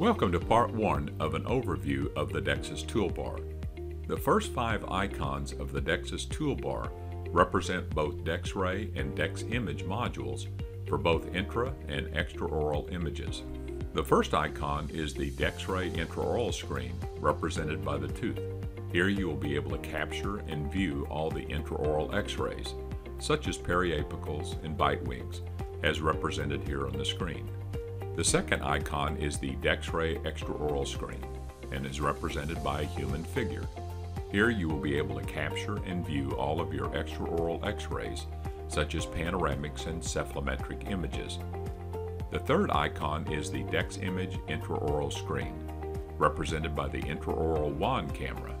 Welcome to part one of an overview of the DEXIS toolbar. The first five icons of the DEXIS toolbar represent both DexRay and DexImage modules for both intra and extraoral images. The first icon is the DexRay intraoral screen, represented by the tooth. Here you will be able to capture and view all the intraoral x-rays, such as periapicals and bite wings, as represented here on the screen. The second icon is the DexRay extraoral screen and is represented by a human figure. Here you will be able to capture and view all of your extraoral x-rays, such as panoramics and cephalometric images. The third icon is the DexImage intraoral screen, represented by the intraoral wand camera.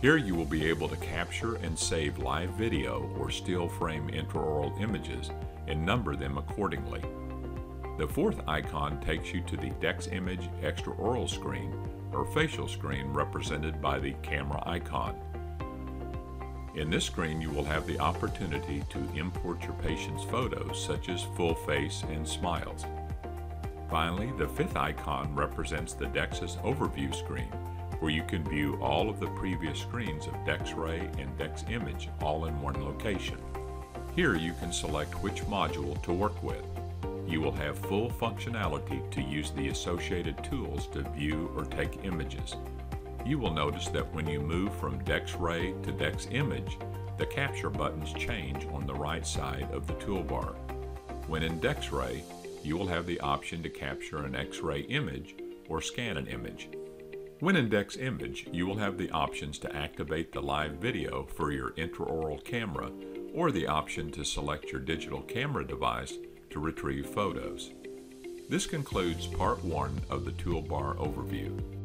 Here you will be able to capture and save live video or still frame intraoral images and number them accordingly. The fourth icon takes you to the DexImage extraoral screen or facial screen represented by the camera icon. In this screen you will have the opportunity to import your patient's photos such as full face and smiles. Finally, the fifth icon represents the DEXIS overview screen where you can view all of the previous screens of DexRay and DexImage all in one location. Here you can select which module to work with. You will have full functionality to use the associated tools to view or take images. You will notice that when you move from DexRay to DexImage, the capture buttons change on the right side of the toolbar. When in DexRay, you will have the option to capture an X-ray image or scan an image. When in DexImage, you will have the options to activate the live video for your intraoral camera or the option to select your digital camera device to retrieve photos. This concludes part one of the toolbar overview.